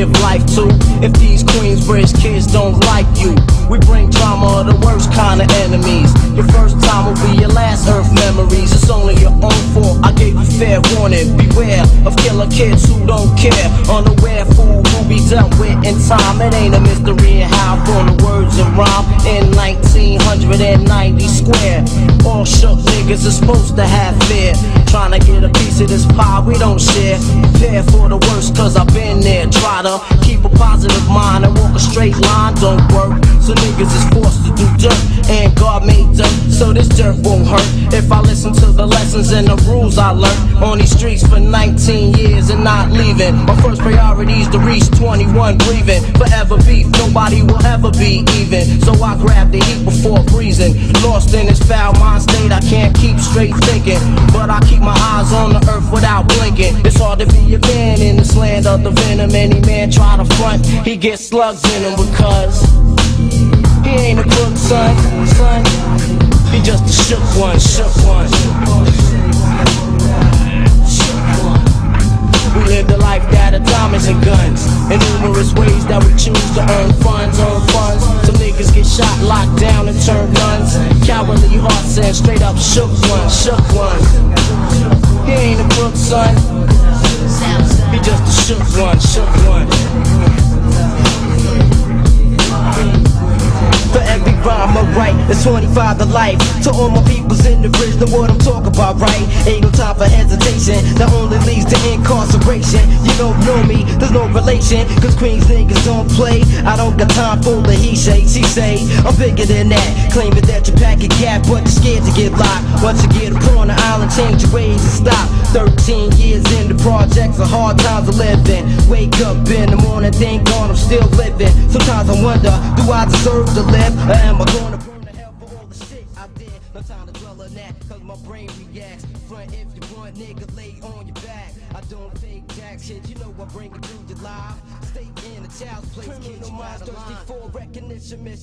live life to If these Queensbridge kids don't like you, we bring drama, the worst kind of enemies. Your first time will be your last earth memories. It's only your own fault. I gave you fair warning. Beware of killer kids who don't care. Unaware fool who be dealt with in time. It ain't a mystery how from the words and rhyme in 1990 square. All shook niggas are supposed to have fear. Trying to get a piece of this pie we don't share. Prepare for the worst, cause I've been there. Try to keep a positive mind and walk a straight line, don't work. So niggas is forced to do dirt, and God made dirt, so this dirt won't hurt. If I listen to the lessons and the rules I learned on these streets for 19 years and not leaving. My first priority is to reach 21 breathing. Forever beef, nobody will ever be even. So I grab the heat before breezing. Lost in this foul mind state, I can't keep straight thinking. But I without blinking. It's hard to be a man in this land of the venom. Any man try to front, he gets slugs in him because he ain't a crook, son, son. He just a shook one, shook one. We live the life that of diamonds and guns. In numerous ways that we choose to earn funds, earn funds. Some niggas get shot, locked down, and turn guns. Cowardly hearts and straight up shook one, shook one. Son. He just a shook one, shook one. For every rhyme I write, it's 25 to life. To all my peoples in the bridge, know what I'm talking about, right? Ain't no time for hesitation, that only leads to incarceration. You don't know me, no relation, cause Queens niggas don't play. I don't got time for the he say, she say. I'm bigger than that, claiming that you pack a gap, but you're scared to get locked. Once you get upon the island, change your ways and stop. 13 years in the projects, a hard times of living. Wake up in the morning, thank God I'm still living. Sometimes I wonder, do I deserve to live? Or am I gonna No time to dwell on that, cause my brain reacts. Front if you want, nigga, lay on your back. I don't fake jack shit, you know I bring it to your life. Stay in a child's place, kids, you of line. for recognition mission.